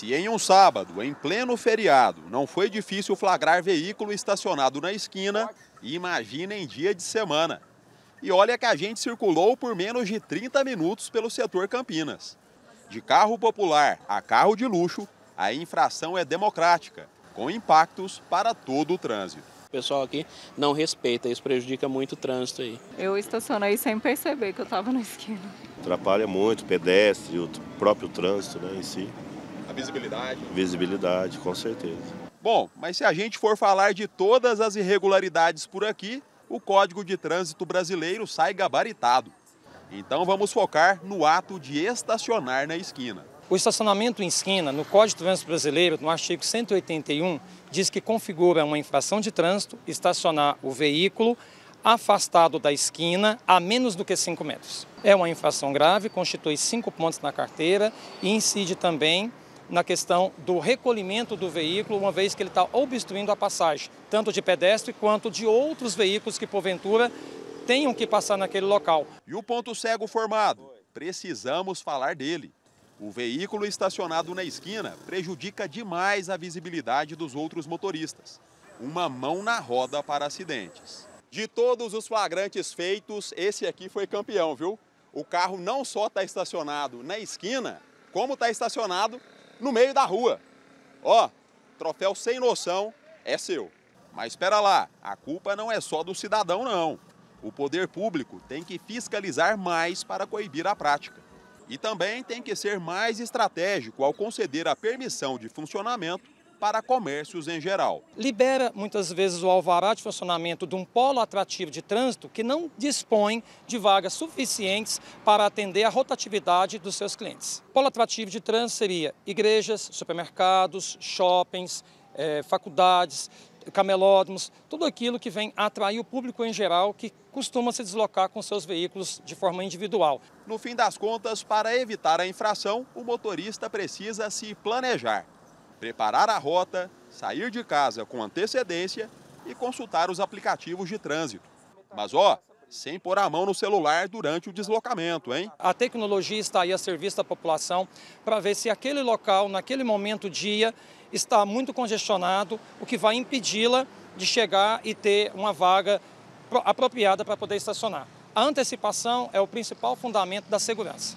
Se em um sábado, em pleno feriado, não foi difícil flagrar veículo estacionado na esquina, imagina em dia de semana. E olha que a gente circulou por menos de 30 minutos pelo setor Campinas. De carro popular a carro de luxo, a infração é democrática, com impactos para todo o trânsito. O pessoal aqui não respeita, isso prejudica muito o trânsito aí. Eu estacionei sem perceber que eu estava na esquina. Atrapalha muito o pedestre, o próprio trânsito né, em si. Visibilidade. Visibilidade, com certeza. Bom, mas se a gente for falar de todas as irregularidades por aqui, o Código de Trânsito Brasileiro sai gabaritado. Então vamos focar no ato de estacionar na esquina. O estacionamento em esquina, no Código de Trânsito Brasileiro, no artigo 181, diz que configura uma infração de trânsito estacionar o veículo afastado da esquina a menos do que 5 metros. É uma infração grave, constitui cinco pontos na carteira e incide também na questão do recolhimento do veículo, uma vez que ele está obstruindo a passagem, tanto de pedestre quanto de outros veículos que, porventura, tenham que passar naquele local. E o ponto cego formado? Precisamos falar dele. O veículo estacionado na esquina prejudica demais a visibilidade dos outros motoristas. Uma mão na roda para acidentes. De todos os flagrantes feitos, esse aqui foi campeão, viu? O carro não só está estacionado na esquina, como está estacionado no meio da rua. Ó, troféu sem noção é seu. Mas espera lá, a culpa não é só do cidadão, não. O poder público tem que fiscalizar mais para coibir a prática. E também tem que ser mais estratégico ao conceder a permissão de funcionamento para comércios em geral. Libera muitas vezes o alvará de funcionamento de um polo atrativo de trânsito que não dispõe de vagas suficientes para atender a rotatividade dos seus clientes. Polo atrativo de trânsito seria igrejas, supermercados, shoppings, eh, faculdades, camelódromos, tudo aquilo que vem atrair o público em geral que costuma se deslocar com seus veículos de forma individual. No fim das contas, para evitar a infração, o motorista precisa se planejar preparar a rota, sair de casa com antecedência e consultar os aplicativos de trânsito. Mas ó, sem pôr a mão no celular durante o deslocamento, hein? A tecnologia está aí a serviço da população para ver se aquele local, naquele momento dia, está muito congestionado, o que vai impedi-la de chegar e ter uma vaga apropriada para poder estacionar. A antecipação é o principal fundamento da segurança.